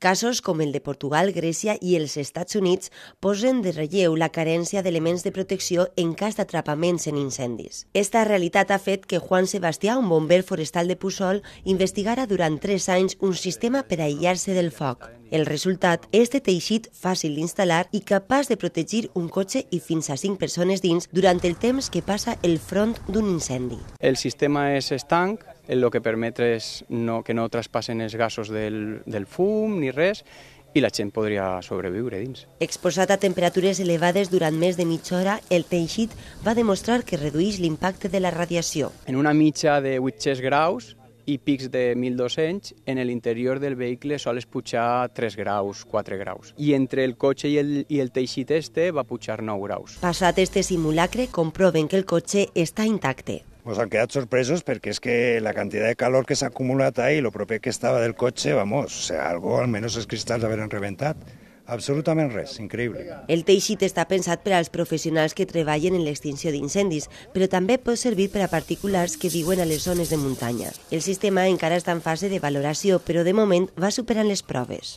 Casos com el de Portugal, Grècia i els Estats Units posen de relleu la carència d'elements de protecció en cas d'atrapaments en incendis. Esta realitat ha fet que Juan Sebastià, un bomber forestal de Puçol, investigara durant tres anys un sistema per aïllar-se del foc. El resultat és de teixit fàcil d'instal·lar i capaç de protegir un cotxe i fins a 5 persones dins durant el temps que passa el front d'un incendi. El sistema és estanc, el que permet és no, que no traspassen els gasos del, del fum ni res, i la gent podria sobreviure dins. Exposat a temperatures elevades durant més de mitja hora, el teixit va demostrar que redueix l'impacte de la radiació. En una mitja de 800 graus, i pics de 1.200, en l'interior del vehicle sols pujar 3 graus, 4 graus. I entre el cotxe i el, i el teixit este va pujar 9 graus. Passat este simulacre, comproven que el cotxe està intacte. Nos han quedat sorpresos perquè és que la quantitat de calor que s'ha acumulat ahí, lo proper que estava del cotxe, vamos, o sea, algo, almenys els cristalls haveren reventat. Absolutament res, increïble. El teixit està pensat per als professionals que treballen en l'extinció d'incendis, però també pot servir per a particulars que viuen a les zones de muntanya. El sistema encara està en fase de valoració, però de moment va superant les proves.